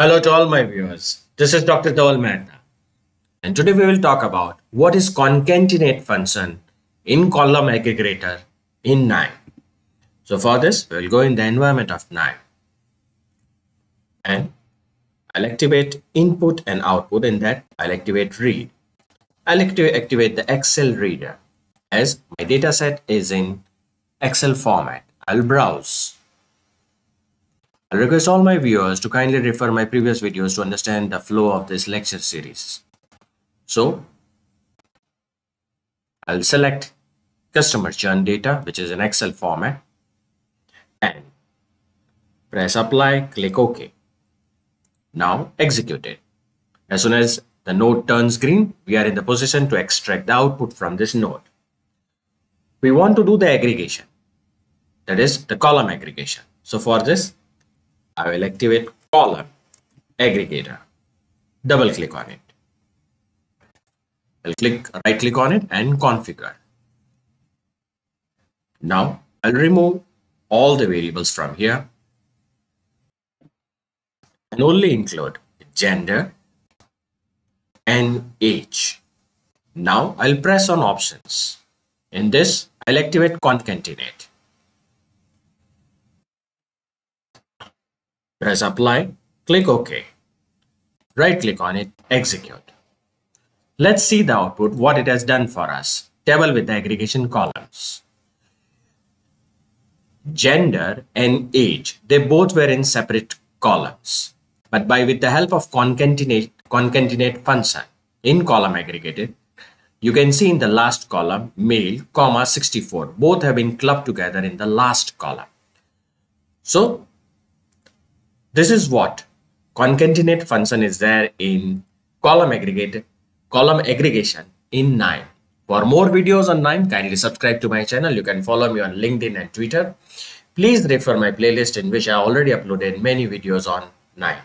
Hello to all my viewers. This is Dr. Dhaval Maheta. And today we will talk about what is concatenate function in column aggregator in KNIME. So for this, we will go in the environment of KNIME. And I'll activate input and output in that I'll activate read. I'll activate the Excel reader as my dataset is in Excel format. I'll browse. I request all my viewers to kindly refer my previous videos to understand the flow of this lecture series. So, I'll select customer churn data, which is in Excel format, and press apply, click OK. Now execute it. As soon as the node turns green, we are in the position to extract the output from this node. We want to do the aggregation, that is the column aggregation. So for this, I will activate column aggregator. Double click on it. I'll click right click on it and configure. Now I'll remove all the variables from here and only include gender and age. Now I'll press on options. In this, I'll activate concatenate. Press apply, click OK. Right click on it, execute. Let's see the output, what it has done for us. Table with the aggregation columns. Gender and age, they both were in separate columns. But by with the help of concatenate, concatenate function in column aggregated, you can see in the last column male, comma 64. Both have been clubbed together in the last column. So this is what concatenate function is there in column aggregate, column aggregation in KNIME. For more videos on KNIME, kindly subscribe to my channel. You can follow me on LinkedIn and Twitter. Please refer my playlist in which I already uploaded many videos on KNIME.